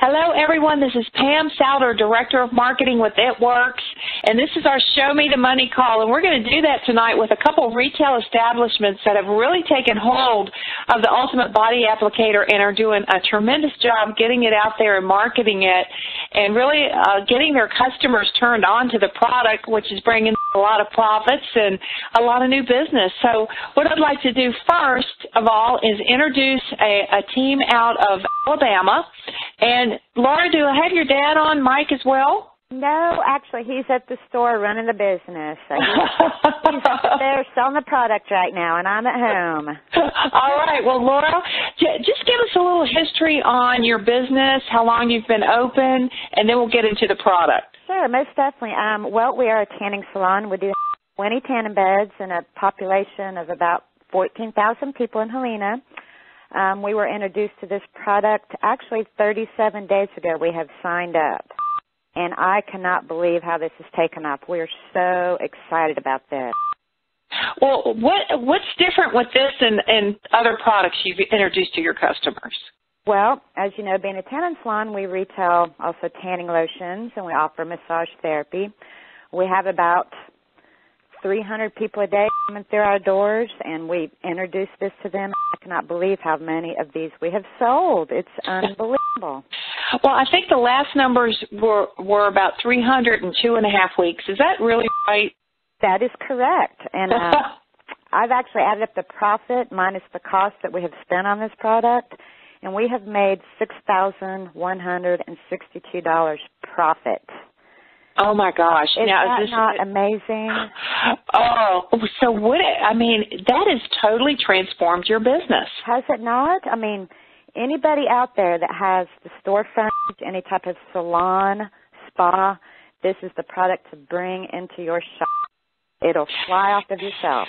Hello, everyone. This is Pam Sowder, Director of Marketing with It Works, and this is our Show Me the Money call. And we're going to do that tonight with a couple of retail establishments that have really taken hold of the Ultimate Body Applicator and are doing a tremendous job getting it out there and marketing it, and really uh, getting their customers turned on to the product, which is bringing a lot of profits and a lot of new business. So, what I'd like to do first of all is introduce a, a team out of Alabama, and Laura, do I have your dad on mic as well? No, actually, he's at the store running the business. He's, he's there selling the product right now, and I'm at home. All right. Well, Laura, just give us a little history on your business, how long you've been open, and then we'll get into the product. Sure, most definitely. Um, well, we are a tanning salon. We do 20 tanning beds and a population of about 14,000 people in Helena. Um, we were introduced to this product actually 37 days ago. We have signed up. And I cannot believe how this has taken off. We are so excited about this. Well, what what's different with this and, and other products you've introduced to your customers? Well, as you know, being a tanning salon, we retail also tanning lotions and we offer massage therapy. We have about 300 people a day coming through our doors, and we introduce this to them. I cannot believe how many of these we have sold. It's unbelievable. Well, I think the last numbers were were about 300 and two and a half weeks. Is that really right? That is correct. And uh, I've actually added up the profit minus the cost that we have spent on this product, and we have made six thousand one hundred and sixty-two dollars profit. Oh my gosh! Is now, that is this, not amazing? Oh, so what? I mean, that has totally transformed your business. Has it not? I mean, anybody out there that has the storefront, any type of salon, spa, this is the product to bring into your shop. It'll fly off of your shelf.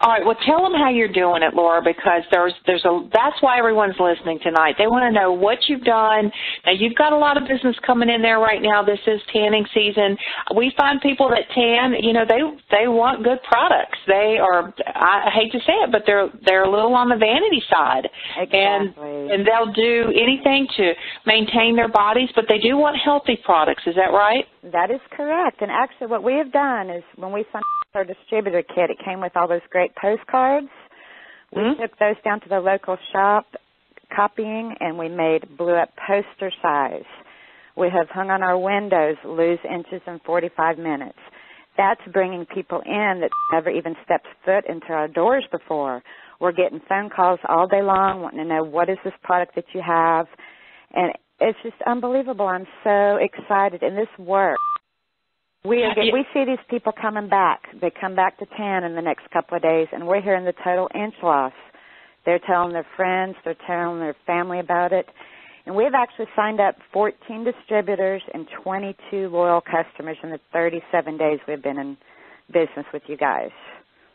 All right. Well, tell them how you're doing it, Laura, because there's there's a that's why everyone's listening tonight. They want to know what you've done. Now you've got a lot of business coming in there right now. This is tanning season. We find people that tan, you know, they they want good products. They are I hate to say it, but they're they're a little on the vanity side, exactly. and and they'll do anything to maintain their bodies, but they do want healthy products. Is that right? That is correct. And actually, what we have done is when we signed our distributor kit, it came with all those great postcards. We mm-hmm. took those down to the local shop, copying, and we made blew up poster size. We have hung on our windows, lose inches in 45 minutes. That's bringing people in that never even stepped foot into our doors before. We're getting phone calls all day long wanting to know what is this product that you have. And it's just unbelievable. I'm so excited. And this works. We are, uh, we see these people coming back. They come back to tan in the next couple of days, and we're hearing the total inch loss. They're telling their friends, they're telling their family about it. And we've actually signed up 14 distributors and 22 loyal customers in the 37 days we've been in business with you guys.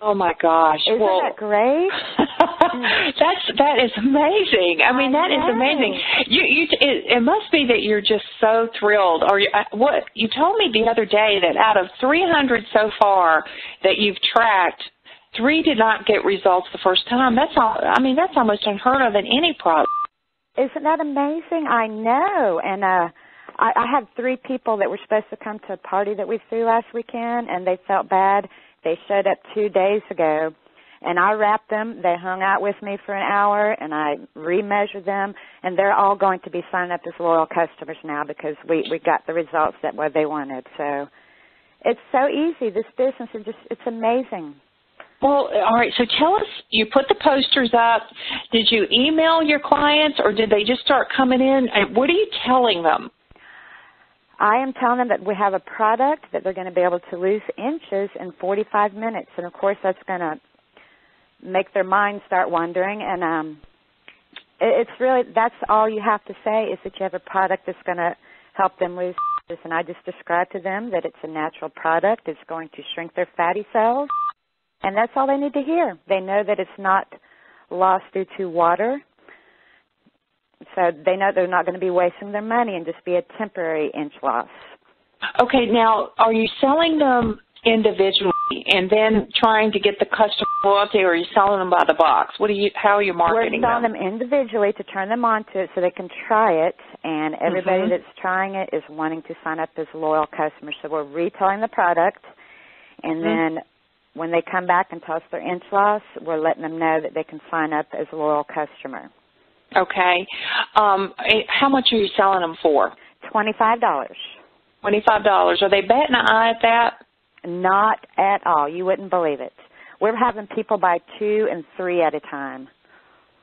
Oh my gosh! Isn't well, that great? that's that is amazing. I mean, that is amazing. You you it, it must be that you're just so thrilled. Or you, uh, what you told me the other day that out of 300 so far that you've tracked, three did not get results the first time. That's all. I mean, that's almost unheard of in any product. Isn't that amazing? I know, and uh. I, I had three people that were supposed to come to a party that we threw last weekend, and they felt bad they showed up two days ago, and I wrapped them. They hung out with me for an hour, and I remeasured them, and they're all going to be signed up as loyal customers now because we we got the results that what they wanted. So it's so easy. This business is just it's amazing. Well, all right. So tell us, you put the posters up. Did you email your clients, or did they just start coming in? What are you telling them? I am telling them that we have a product that they're going to be able to lose inches in 45 minutes, and of course that's going to make their mind start wandering. And um, it's really that's all you have to say is that you have a product that's going to help them lose inches. And I just described to them that it's a natural product. It's going to shrink their fatty cells, and that's all they need to hear. They know that it's not lost due to water so they know they're not going to be wasting their money and just be a temporary inch loss. Okay, now are you selling them individually and then trying to get the customer loyalty, or are you selling them by the box? What are you? How are you marketing We're selling them? them individually to turn them onto it so they can try it, and everybody Mhm. that's trying it is wanting to sign up as loyal customers. So we're retailing the product, and Mhm. then when they come back and tell us their inch loss, we're letting them know that they can sign up as a loyal customer. Okay. Um, eh, how much are you selling them for? Twenty-five dollars. Twenty-five dollars. Are they batting an eye at that? Not at all. You wouldn't believe it. We're having people buy two and three at a time.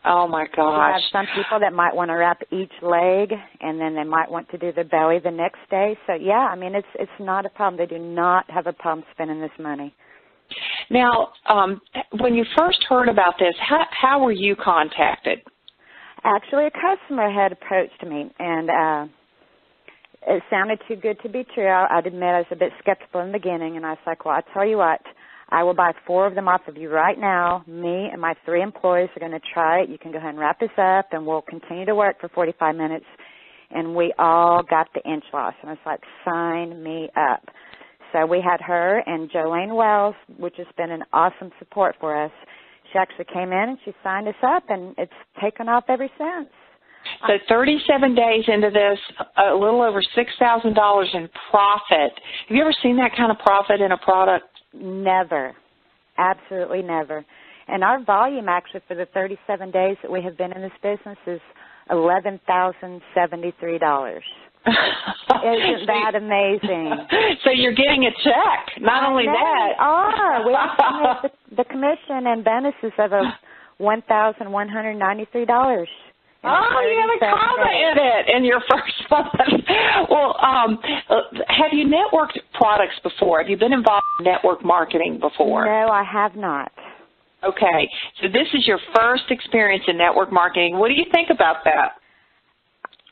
Oh my gosh! We have some people that might want to wrap each leg, and then they might want to do their belly the next day. So yeah, I mean it's it's not a problem. They do not have a problem spending this money. Now, um, when you first heard about this, how, how were you contacted? Actually, a customer had approached me, and uh, it sounded too good to be true. I, I'd admit I was a bit skeptical in the beginning, and I was like, "Well, I tell you what, I will buy four of them off of you right now. Me and my three employees are going to try it. You can go ahead and wrap this up, and we'll continue to work for 45 minutes." And we all got the inch loss, and I was like, "Sign me up." So we had her and Jolene Wells, which has been an awesome support for us. She actually came in and she signed us up, and it's taken off ever since. So 37 days into this, a little over $6,000 in profit. Have you ever seen that kind of profit in a product? Never, absolutely never. And our volume actually for the 37 days that we have been in this business is eleven thousand seventy-three dollars. Isn't that amazing? So you're getting a check. Not only know that. we are. We actually made the, the commission and bonuses of a one thousand one hundred ninety-three dollars. Oh, you have a comma in it in your first one. well, um, have you networked products before? Have you been involved in network marketing before? No, I have not. Okay, so this is your first experience in network marketing. What do you think about that?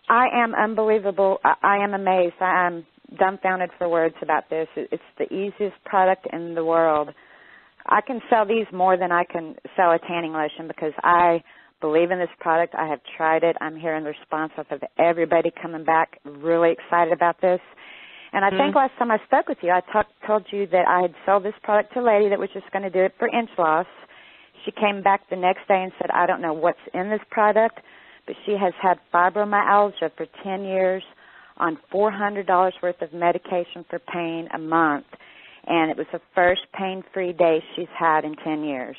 I am unbelievable. I, I am amazed. I am dumbfounded for words about this. It's the easiest product in the world. I can sell these more than I can sell a tanning lotion because I believe in this product. I have tried it. I'm hearing the response of everybody coming back really excited about this. And I Mhm. think last time I spoke with you, I talk, told you that I had sold this product to a lady that was just going to do it for inch loss. She came back the next day and said, I don't know what's in this product, but she has had fibromyalgia for 10 years on $400 worth of medication for pain a month. And it was the first pain-free day she's had in 10 years.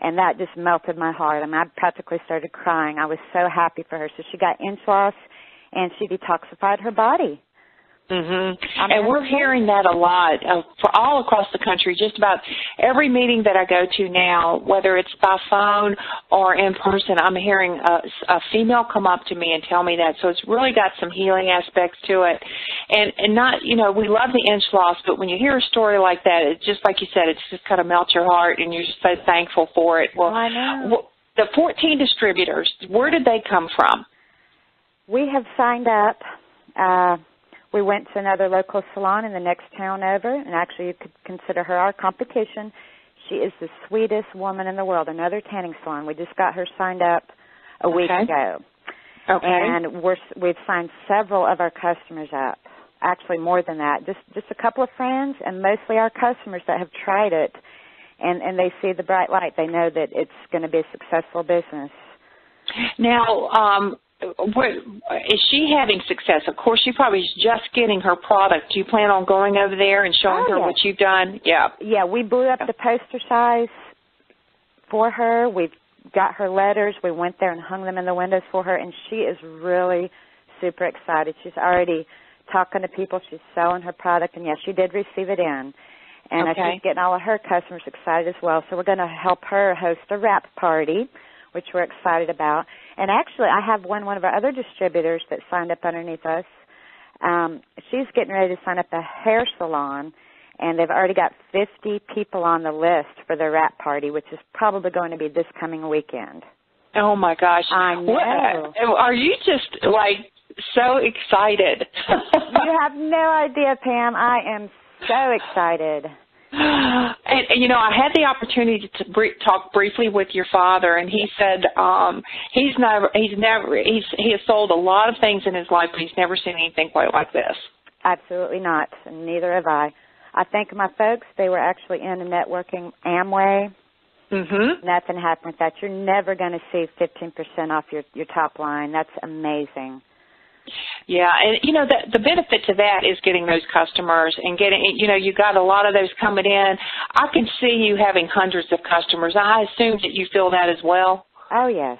And that just melted my heart. I mean, I practically started crying. I was so happy for her. So she got inch loss and she detoxified her body. Mhm. I'm And we're hearing that a lot uh, for all across the country. Just about every meeting that I go to now, whether it's by phone or in person, I'm hearing a, a female come up to me and tell me that. So it's really got some healing aspects to it. And and not, you know, we love the inch loss, but when you hear a story like that, it's just like you said, it's just kind of melts your heart, and you're so thankful for it. Well, I know. wh- the 14 distributors, where did they come from? We have signed up. Uh, we went to another local salon in the next town over, and actually you could consider her our competition. She is the sweetest woman in the world, another tanning salon. We just got her signed up a week Okay. ago. Okay. And we're, we've signed several of our customers up. Actually, more than that. Just just a couple of friends, and mostly our customers that have tried it, and and they see the bright light. They know that it's going to be a successful business. Now, um, what, is she having success? Of course, she probably is just getting her product. Do you plan on going over there and showing Oh, her yeah. what you've done? Yeah. Yeah, we blew up the poster size for her. We've got her letters. We went there and hung them in the windows for her, and she is really super excited. She's already talking to people. She's selling her product, and yes, she did receive it in. And uh, Okay. she's getting all of her customers excited as well. So we're going to help her host a wrap party, which we're excited about. And actually, I have one one of our other distributors that signed up underneath us. Um, she's getting ready to sign up a hair salon, and they've already got 50 people on the list for their wrap party, which is probably going to be this coming weekend. Oh my gosh. I know. What, are you just like so excited? you have no idea, Pam. I am so excited. and, and you know, I had the opportunity to br- talk briefly with your father, and he said um, he's never, he's never, he's he has sold a lot of things in his life, but he's never seen anything quite like this. Absolutely not. and Neither have I. I think my folks, they were actually in a networking Amway Mhm. Nothing happened with that. You're never going to see 15% off your your top line. That's amazing. Yeah, and you know the the benefit to that is getting those customers and getting you know you got a lot of those coming in. I can see you having hundreds of customers. I assume that you feel that as well. Oh yes.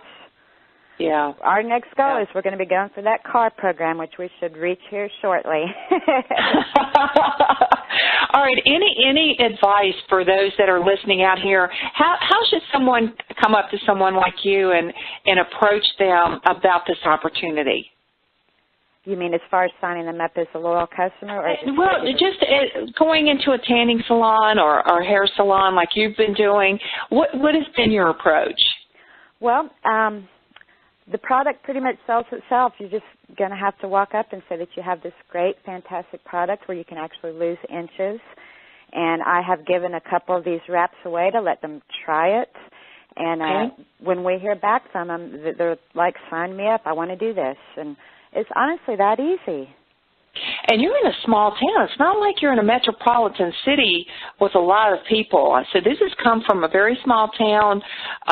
Yeah. Our next goal Yeah. is we're going to be going for that car program, which we should reach here shortly. All right. Any any advice for those that are listening out here? How how should someone come up to someone like you and and approach them about this opportunity? You mean as far as signing them up as a loyal customer, or Well, just uh, going into a tanning salon or or hair salon like you've been doing. What what has been your approach? Well, um, the product pretty much sells itself. You're just going to have to walk up and say that you have this great, fantastic product where you can actually lose inches. And I have given a couple of these wraps away to let them try it. And uh, Okay. when we hear back from them, they're like, "Sign me up! I want to do this." And it's honestly that easy. And you're in a small town. It's not like you're in a metropolitan city with a lot of people. So this has come from a very small town,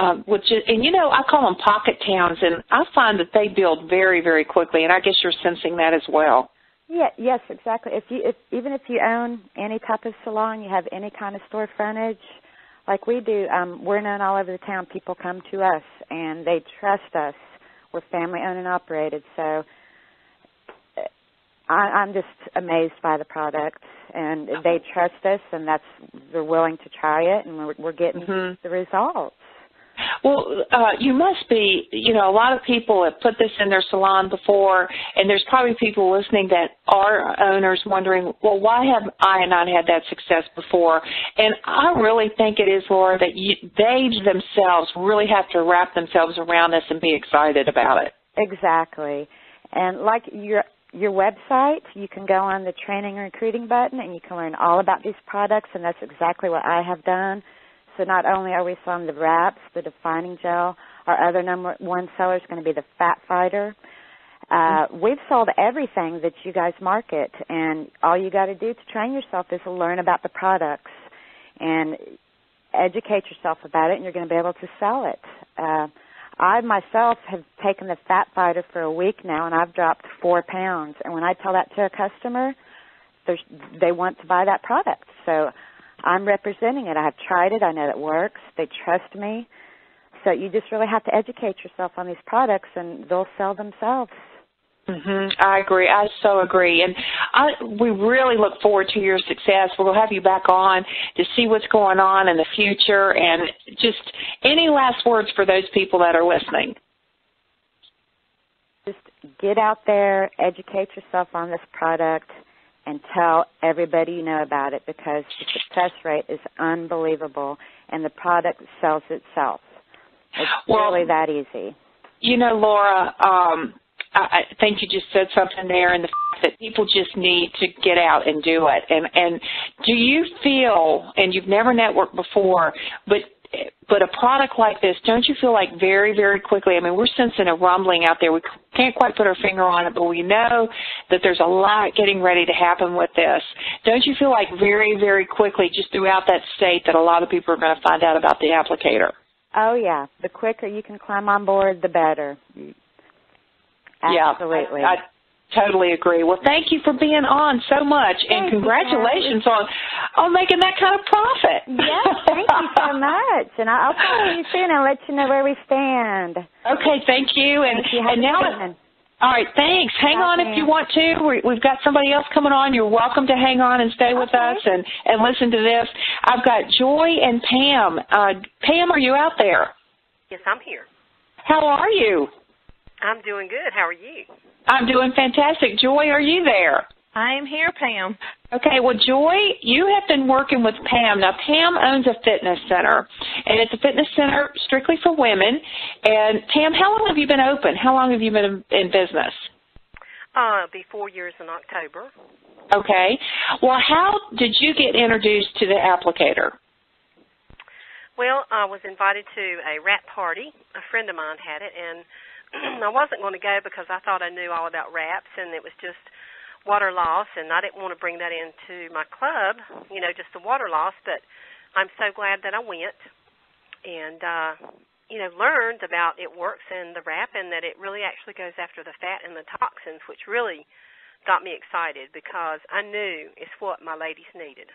um, which is, and you know, I call them pocket towns, and I find that they build very, very quickly. And I guess you're sensing that as well. Yeah, yes, exactly. If you if even if you own any type of salon, you have any kind of store frontage, like we do, um, we're known all over the town. People come to us and they trust us. We're family owned and operated, so uh, I, I'm just amazed by the product, and they trust us, and that's they're willing to try it, and we're, we're getting Mhm. the results. Well, uh, you must be, you know, a lot of people have put this in their salon before, and there's probably people listening that are owners wondering, well, why have I not had that success before? And I really think it is, Laura, that you, they themselves really have to wrap themselves around this and be excited about it. Exactly. And like your your website, you can go on the training and recruiting button and you can learn all about these products and that's exactly what I have done. So not only are we selling the wraps, the defining gel, our other number one seller is going to be the fat fighter. Uh, we've sold everything that you guys market and all you got to do to train yourself is to learn about the products and educate yourself about it and you're going to be able to sell it. Uh, I myself have taken the fat fighter for a week now and I've dropped four pounds. And when I tell that to a customer, they want to buy that product. So I'm representing it. I've tried it. I know it works. They trust me. So you just really have to educate yourself on these products and they'll sell themselves. Hmm I agree. I so agree, and I we really look forward to your success. We'll have you back on to see what's going on in the future, and just any last words for those people that are listening. Just get out there, educate yourself on this product, and tell everybody you know about it because the success rate is unbelievable and the product sells itself. It's Well- really that easy. You know, Laura, um, I, think you just said something there, and the fact that people just need to get out and do it. And and do you feel, and you've never networked before, but but a product like this, don't you feel like very very quickly? I mean, we're sensing a rumbling out there. We can't quite put our finger on it, but we know that there's a lot getting ready to happen with this. Don't you feel like very very quickly, just throughout that state, that a lot of people are going to find out about the applicator? Oh yeah, the quicker you can climb on board, the better. Absolutely. Yeah, I, I totally agree. Well, thank you for being on so much, Thank and you, congratulations on on making that kind of profit. yes, thank you so much. And I'll talk to you soon and let you know where we stand. Okay, thank you. And Thank you. Have and now, all right, thanks. Hang Bye, on if you want to. We, we've got somebody else coming on. You're welcome to hang on and stay with Okay. us and and listen to this. I've got Joy and Pam. Uh, Pam, are you out there? Yes, I'm here. How are you? I'm doing good. How are you? I'm doing fantastic. Joy, are you there? I am here, Pam. Okay, well, Joy, you have been working with Pam. Now, Pam owns a fitness center, and it's a fitness center strictly for women. And Pam, how long have you been open? How long have you been in, in business? Uh, be four years in October. Okay. Well, how did you get introduced to the applicator? Well, I was invited to a wrap party. A friend of mine had it, and I wasn't going to go because I thought I knew all about wraps, and it was just water loss, and I didn't want to bring that into my club, you know, just the water loss. But I'm so glad that I went. and uh, you know learned about it works in the wrap and that it really actually goes after the fat and the toxins, which really got me excited because I knew it's what my ladies needed.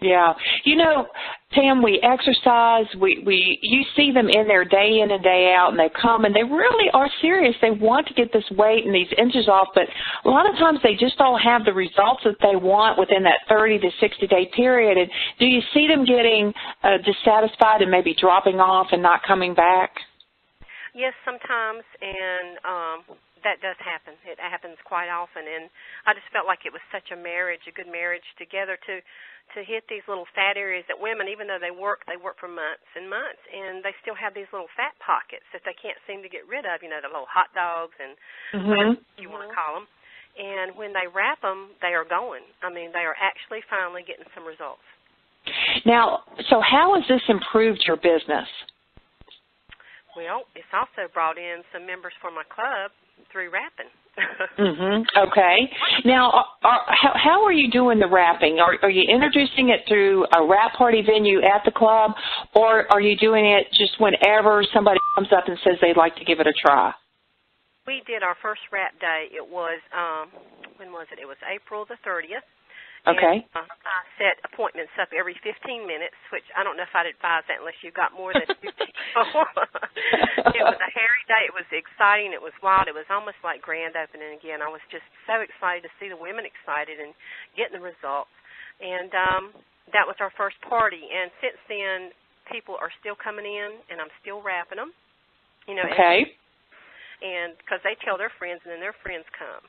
Yeah. You know, Pam, we exercise, we, we you see them in there day in and day out and they come and they really are serious. They want to get this weight and these inches off, but a lot of times they just don't have the results that they want within that 30 to 60 day period. And do you see them getting uh, dissatisfied and maybe dropping off and not coming back? Yes, sometimes and um that does happen. It happens quite often, and I just felt like it was such a marriage, a good marriage together to to hit these little fat areas that women, even though they work, they work for months and months, and they still have these little fat pockets that they can't seem to get rid of. You know, the little hot dogs and mm-hmm. whatever you want to call them. And when they wrap them, they are going. I mean, they are actually finally getting some results. Now, so how has this improved your business? Well, it's also brought in some members for my club through wrapping. mhm. Okay. Now, are, are, how, how are you doing the wrapping? Are, are you introducing it through a wrap party venue at the club, or are you doing it just whenever somebody comes up and says they'd like to give it a try? We did our first wrap day. It was um when was it? It was April the 30th Okay. And, uh, I set appointments up every 15 minutes, which I don't know if I'd advise that unless you got more than 50 people. it was a hairy day. It was exciting. It was wild. It was almost like grand opening again. I was just so excited to see the women excited and getting the results. And um, that was our first party. And since then, people are still coming in, and I'm still wrapping them. You know. Okay. And because they tell their friends, and then their friends come.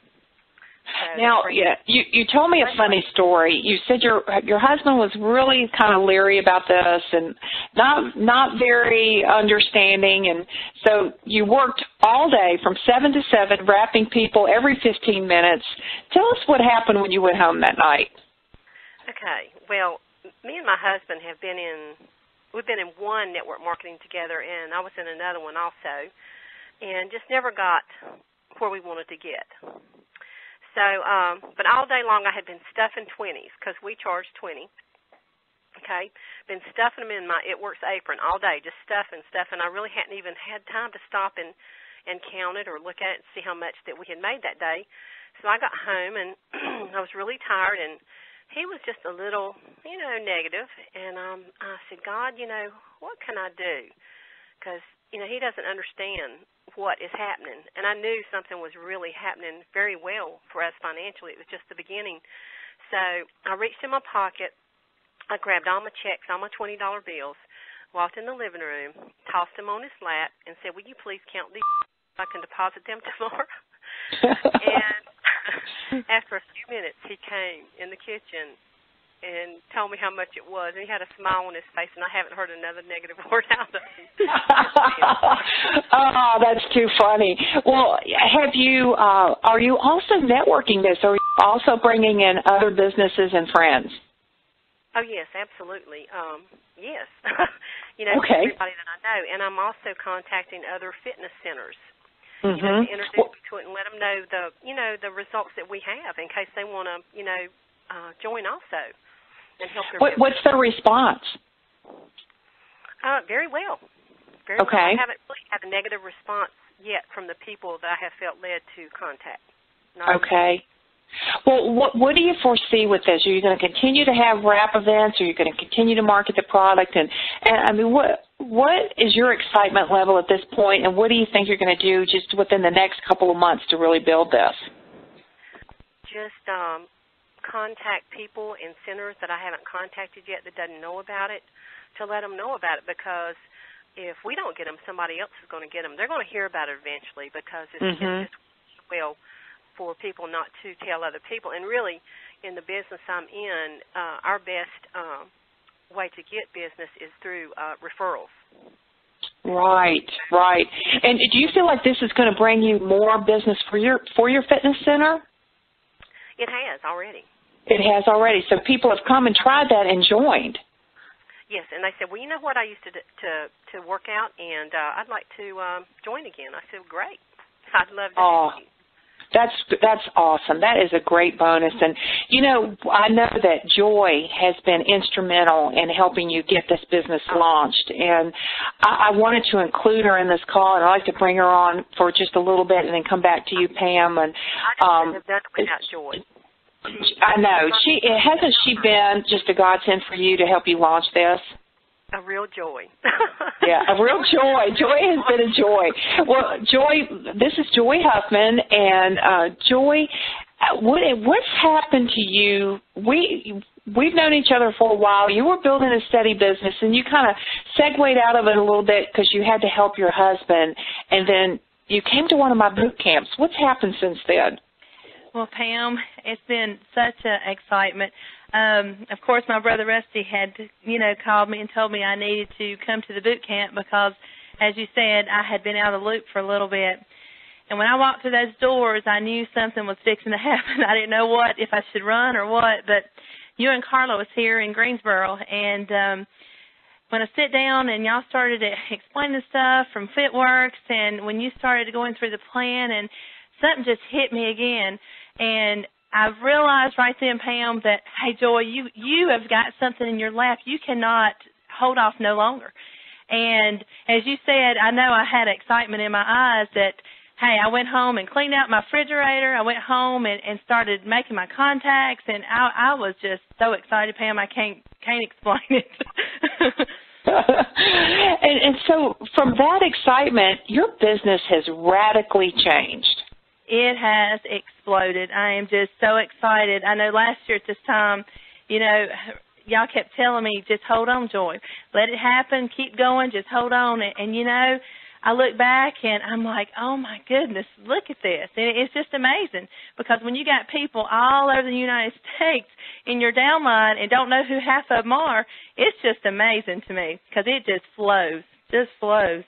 Now, yeah, you you told me a funny story. You said your your husband was really kind of leery about this and not not very understanding, and so you worked all day from seven to seven, wrapping people every fifteen minutes. Tell us what happened when you went home that night. Okay. Well, me and my husband have been in we've been in one network marketing together, and I was in another one also, and just never got where we wanted to get. So, um, but all day long I had been stuffing 20s because we charge 20. Okay, been stuffing them in my It Works apron all day, just stuffing, stuffing. I really hadn't even had time to stop and and count it or look at it and see how much that we had made that day. So I got home and I was really tired and he was just a little, you know, negative. And um, I said, God, you know, what can I do? Because you know he doesn't understand what is happening. And I knew something was really happening very well for us financially. It was just the beginning. So I reached in my pocket. I grabbed all my checks, all my $20 bills, walked in the living room, tossed them on his lap, and said, Will you please count these? I can deposit them tomorrow. and after a few minutes, he came in the kitchen and told me how much it was, and he had a smile on his face, and I haven't heard another negative word out of him. oh, that's too funny. Well, have you? Uh, are you also networking this? Or are you also bringing in other businesses and friends? Oh yes, absolutely. Um, yes, you know okay. everybody that I know, and I'm also contacting other fitness centers. Mm-hmm. You know, to introduce well, to it and let them know the you know the results that we have in case they want to you know uh, join also and help What, what's the response? Uh, very well. Very okay. well. I haven't really had a negative response yet from the people that I have felt led to contact. Not okay. Well, what, what do you foresee with this? Are you going to continue to have wrap events? Are you going to continue to market the product? And, and I mean, what what is your excitement level at this point? And what do you think you're going to do just within the next couple of months to really build this? Just um, contact people in centers that I haven't contacted yet that doesn't know about it to let them know about it because if we don't get them, somebody else is going to get them. They're going to hear about it eventually because it's, mm-hmm. it's just well for people not to tell other people. And really, in the business I'm in, uh, our best um, way to get business is through uh, referrals. Right, right. And do you feel like this is going to bring you more business for your for your fitness center? It has already. It has already. So people have come and tried that and joined. Yes, and they said, "Well, you know what? I used to to to work out, and uh, I'd like to um, join again." I said, "Great, I'd love to." Oh, That's that's awesome. That is a great bonus, and you know I know that Joy has been instrumental in helping you get this business launched, and I, I wanted to include her in this call, and I'd like to bring her on for just a little bit, and then come back to you, Pam. And I um, have done it without Joy. I know she hasn't she been just a godsend for you to help you launch this. A real joy. yeah, a real joy. Joy has been a joy. Well, Joy, this is Joy Huffman, and uh, Joy, uh, what what's happened to you? We we've known each other for a while. You were building a steady business, and you kind of segued out of it a little bit because you had to help your husband, and then you came to one of my boot camps. What's happened since then? Well, Pam, it's been such an excitement. Um of course my brother Rusty had you know called me and told me I needed to come to the boot camp because as you said I had been out of the loop for a little bit. And when I walked through those doors I knew something was fixing to happen. I didn't know what if I should run or what but you and Carla was here in Greensboro and um when I sit down and y'all started explaining stuff from Fitworks and when you started going through the plan and something just hit me again and I've realized right then, Pam, that hey, Joy, you you have got something in your lap. You cannot hold off no longer. And as you said, I know I had excitement in my eyes that hey, I went home and cleaned out my refrigerator. I went home and, and started making my contacts, and I, I was just so excited, Pam. I can't can't explain it. and, and so, from that excitement, your business has radically changed. It has exploded. I am just so excited. I know last year at this time, you know, y'all kept telling me, just hold on, Joy. Let it happen. Keep going. Just hold on. And, and you know, I look back and I'm like, oh my goodness, look at this. And it's just amazing because when you got people all over the United States in your downline and don't know who half of them are, it's just amazing to me because it just flows, just flows.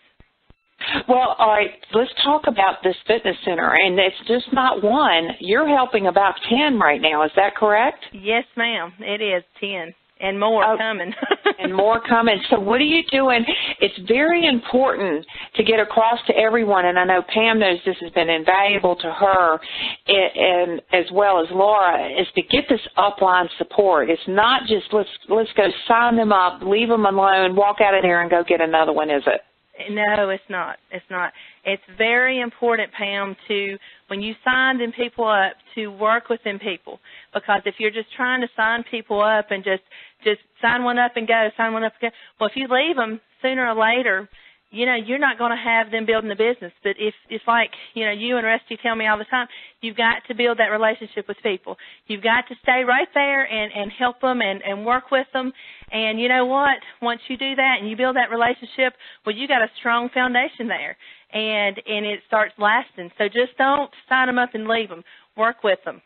Well, all right, let's talk about this fitness center. And it's just not one. You're helping about 10 right now. Is that correct? Yes, ma'am. It is 10 and more oh, coming. and more coming. So what are you doing? It's very important to get across to everyone, and I know Pam knows this has been invaluable to her, and, as well as Laura, is to get this upline support. It's not just let's let's go sign them up, leave them alone, walk out of there, and go get another one, is it? No, it's not. It's not. It's very important, Pam, to when you sign them people up to work with them people because if you're just trying to sign people up and just just sign one up and go, sign one up and go. Well, if you leave them sooner or later, you know, you're not going to have them building the business. But if, if like, you know, you and Rusty tell me all the time, you've got to build that relationship with people. You've got to stay right there and, and help them and, and work with them. And you know what? Once you do that and you build that relationship, well, you got a strong foundation there. And, and it starts lasting. So just don't sign them up and leave them. Work with them.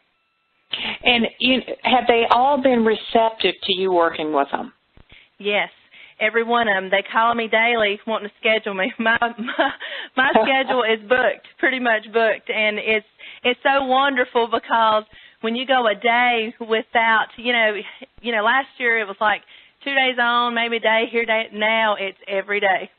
And you, have they all been receptive to you working with them? Yes, every one of them. They call me daily wanting to schedule me. My my, my schedule is booked, pretty much booked, and it's it's so wonderful because when you go a day without, you know, you know, last year it was like two days on, maybe a day here, day now it's every day.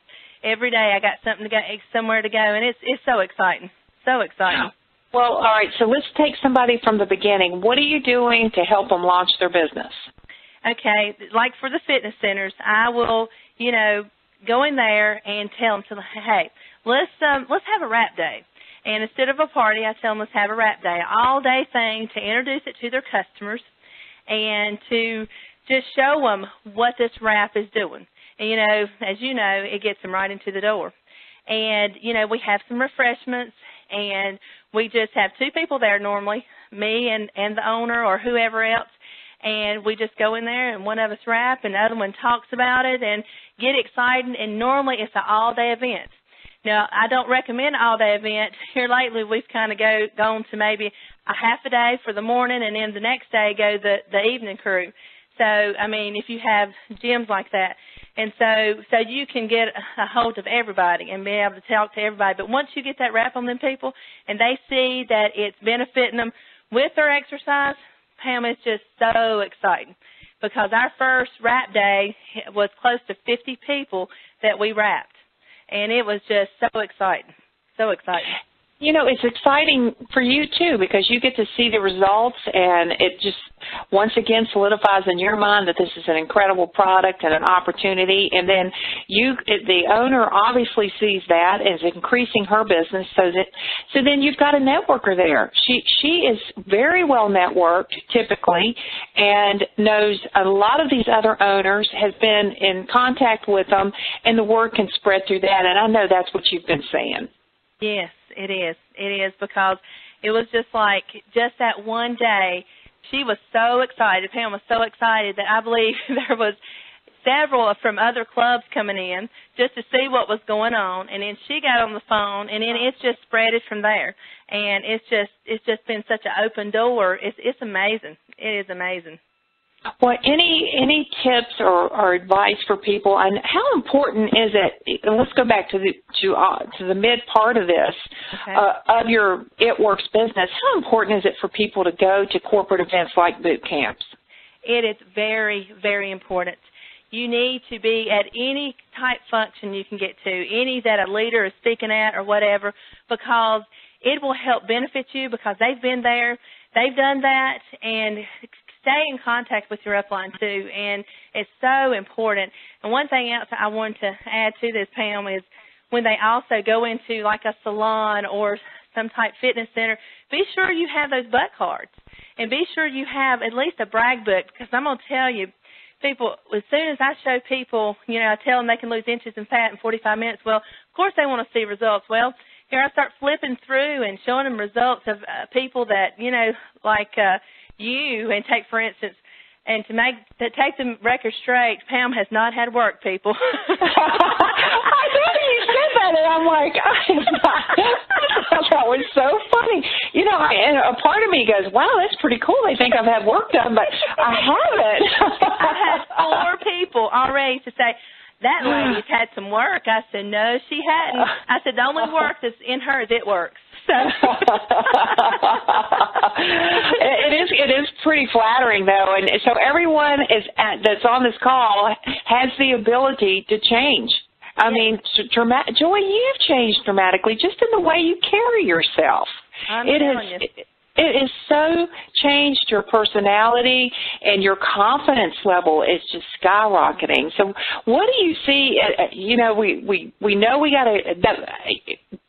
Every day I got something to go somewhere to go, and it's it's so exciting, so exciting. Well, all right. So let's take somebody from the beginning. What are you doing to help them launch their business? Okay, like for the fitness centers, I will, you know, go in there and tell them to, hey, let's um, let's have a wrap day. And instead of a party, I tell them let's have a wrap day, all day thing to introduce it to their customers and to just show them what this wrap is doing. And you know, as you know, it gets them right into the door. And you know, we have some refreshments, and we just have two people there normally, me and and the owner or whoever else, and we just go in there and one of us wrap and the other one talks about it and get excited and normally it's an all day event. Now I don't recommend all day event. Here lately we've kind of go gone to maybe a half a day for the morning and then the next day go the the evening crew. So I mean if you have gyms like that. And so so you can get a hold of everybody and be able to talk to everybody. But once you get that wrap on them people and they see that it's benefiting them with their exercise, Pam, it's just so exciting because our first wrap day was close to 50 people that we wrapped, and it was just so exciting, so exciting. You know, it's exciting for you too because you get to see the results and it just once again solidifies in your mind that this is an incredible product and an opportunity and then you the owner obviously sees that as increasing her business so that so then you've got a networker there. She she is very well networked typically and knows a lot of these other owners has been in contact with them and the word can spread through that and I know that's what you've been saying. Yes, it is. It is because it was just like just that one day she was so excited. Pam was so excited that I believe there was several from other clubs coming in just to see what was going on and then she got on the phone and then it's just spreaded from there and it's just it's just been such an open door it's it's amazing it is amazing well, any any tips or, or advice for people, and how important is it? let's go back to the to uh, to the mid part of this okay. uh, of your It Works business. How important is it for people to go to corporate events like boot camps? It is very very important. You need to be at any type function you can get to, any that a leader is speaking at or whatever, because it will help benefit you because they've been there, they've done that, and stay in contact with your upline too, and it's so important. And one thing else I wanted to add to this, Pam, is when they also go into like a salon or some type fitness center, be sure you have those butt cards, and be sure you have at least a brag book because I'm gonna tell you. People, as soon as I show people, you know, I tell them they can lose inches in fat in 45 minutes. Well, of course they want to see results. Well, here I start flipping through and showing them results of uh, people that, you know, like uh, you and take for instance and to make to take the record straight, Pam has not had work, people. I know you said that, and I'm like, I thought that was so funny. You know, and a part of me goes, "Wow, that's pretty cool." They think I've had work done, but I haven't. I've had four people already to say. That lady's had some work. I said, no, she hadn't. I said, the only work that's in her is it works. So it is it is pretty flattering though, and so everyone is at, that's on this call has the ability to change. I mean, dramatic, Joy, you've changed dramatically just in the way you carry yourself. I'm it has you. it has so changed your personality and your confidence level is just skyrocketing. So, what do you see? Uh, uh, you know, we we we know we got to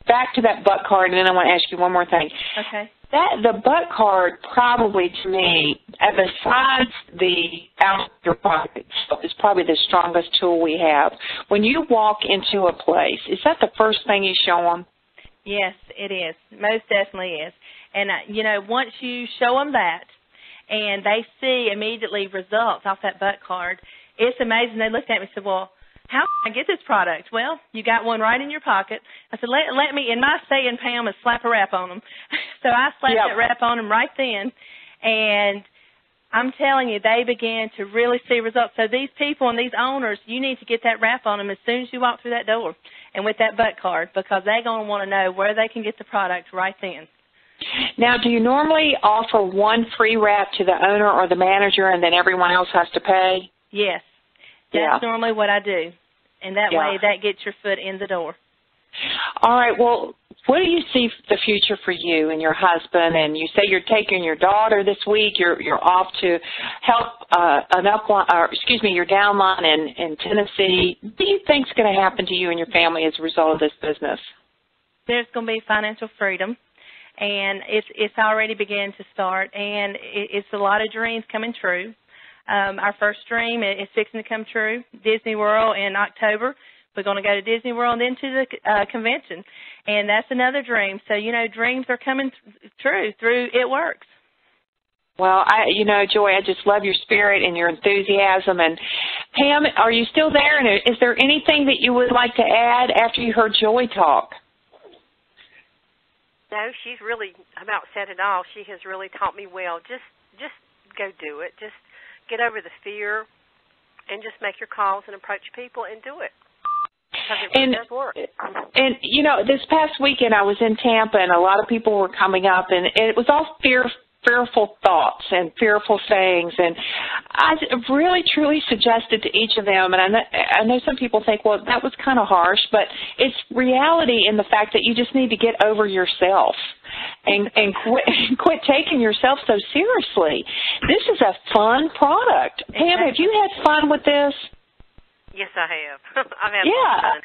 back to that butt card, and then I want to ask you one more thing. Okay. That the butt card probably to me, besides the outer pocket is probably the strongest tool we have. When you walk into a place, is that the first thing you show them? Yes, it is. Most definitely is. And uh, you know, once you show them that, and they see immediately results off that butt card, it's amazing. They looked at me and said, "Well, how can I get this product? Well, you got one right in your pocket. I said, let, let me, and my saying, Pam, is slap a wrap on them. so I slapped yep. that wrap on them right then. And I'm telling you, they began to really see results. So these people and these owners, you need to get that wrap on them as soon as you walk through that door and with that butt card because they're going to want to know where they can get the product right then. Now, do you normally offer one free wrap to the owner or the manager and then everyone else has to pay? Yes. That's yeah. normally what I do. And that yeah. way that gets your foot in the door. All right. Well, what do you see the future for you and your husband? And you say you're taking your daughter this week. You're you're off to help uh, an upline, or excuse me, your downline in in Tennessee. What do you think's going to happen to you and your family as a result of this business? There's going to be financial freedom, and it's it's already begun to start, and it, it's a lot of dreams coming true. Um, our first dream is fixing to come true. Disney World in October. We're going to go to Disney World and then to the uh, convention, and that's another dream. So you know, dreams are coming th- true through It Works. Well, I, you know, Joy, I just love your spirit and your enthusiasm. And Pam, are you still there? And is there anything that you would like to add after you heard Joy talk? No, she's really about said it all. She has really taught me well. Just, just go do it. Just get over the fear and just make your calls and approach people and do it. It and, does work. And you know, this past weekend I was in Tampa and a lot of people were coming up and it was all fear fearful thoughts and fearful sayings. And I really, truly suggested to each of them, and I know, I know some people think, well, that was kind of harsh, but it's reality in the fact that you just need to get over yourself and and quit quit taking yourself so seriously. This is a fun product. Pam, have you had fun with this? Yes, I have. I've had yeah. fun.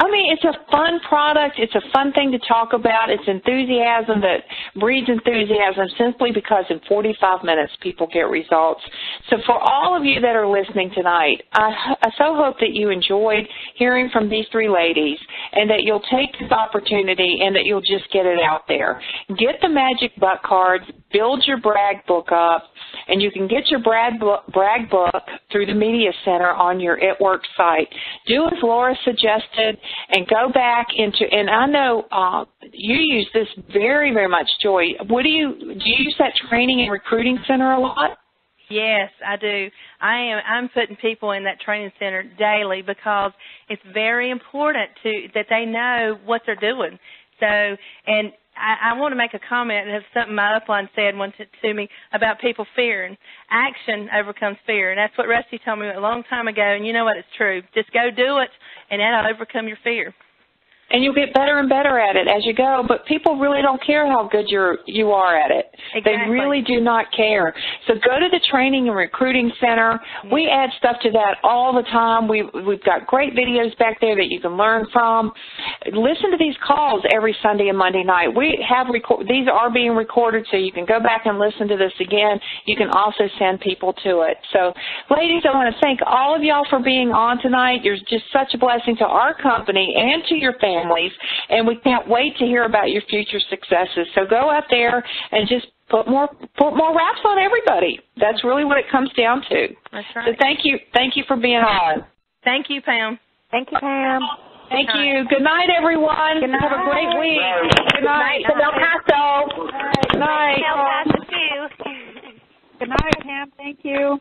I mean, it's a fun product. It's a fun thing to talk about. It's enthusiasm that breeds enthusiasm simply because in 45 minutes people get results. So for all of you that are listening tonight, I, I so hope that you enjoyed hearing from these three ladies and that you'll take this opportunity and that you'll just get it out there. Get the magic buck cards, build your brag book up, and you can get your brag book, brag book through the Media Center on your It Works site. Do as Laura suggested and go back into and I know uh, you use this very very much, Joy. What do you do? You use that training and recruiting center a lot? Yes, I do. I am I'm putting people in that training center daily because it's very important to that they know what they're doing. So, and I, I want to make a comment of something my upline said once to, me about people fearing. Action overcomes fear, and that's what Rusty told me a long time ago. And you know what? It's true. Just go do it, and that'll overcome your fear and you'll get better and better at it as you go. But people really don't care how good you're you are at it. Exactly. They really do not care. So go to the training and recruiting center. Mm-hmm. We add stuff to that all the time. We we've got great videos back there that you can learn from. Listen to these calls every Sunday and Monday night. We have record these are being recorded, so you can go back and listen to this again. You can also send people to it. So, ladies, I want to thank all of y'all for being on tonight. You're just such a blessing to our company and to your family families, and we can't wait to hear about your future successes. So go out there and just put more put more wraps on everybody. That's really what it comes down to. That's right. So thank you thank you for being on. Thank you, Pam. Thank you, Pam. Thank Good you. Good night, everyone. Good night. Have a great week. Good night. Good night. Paso. Good night. El Paso too. Good night, Pam. Thank you.